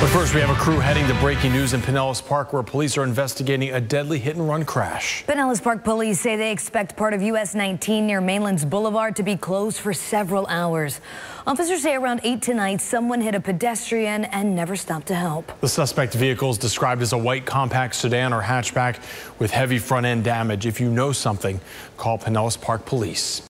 But first, we have a crew heading to breaking news in Pinellas Park where police are investigating a deadly hit and run crash. Pinellas Park police say they expect part of US 19 near Mainlands Boulevard to be closed for several hours. Officers say around 8 tonight, someone hit a pedestrian and never stopped to help. The suspect vehicle is described as a white compact sedan or hatchback with heavy front end damage. If you know something, call Pinellas Park Police.